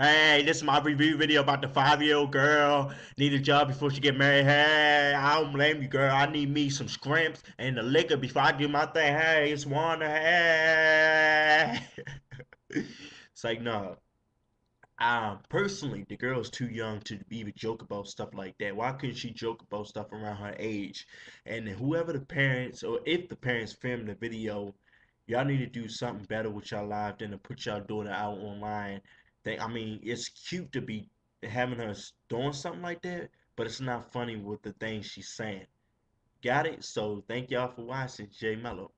Hey, this is my review video about the five-year-old girl need a job before she get married. Hey, I don't blame you, girl. I need me some scrimps and the liquor before I do my thing. Hey, it's Wanda. Hey. it's like no. Um, personally, the girl's too young to even joke about stuff like that. Why couldn't she joke about stuff around her age? And whoever the parents, or if the parents filmed the video, y'all need to do something better with y'all life than to put y'all it out online. They, I mean, it's cute to be having her doing something like that, but it's not funny with the things she's saying. Got it? So thank y'all for watching. Jay Mellow.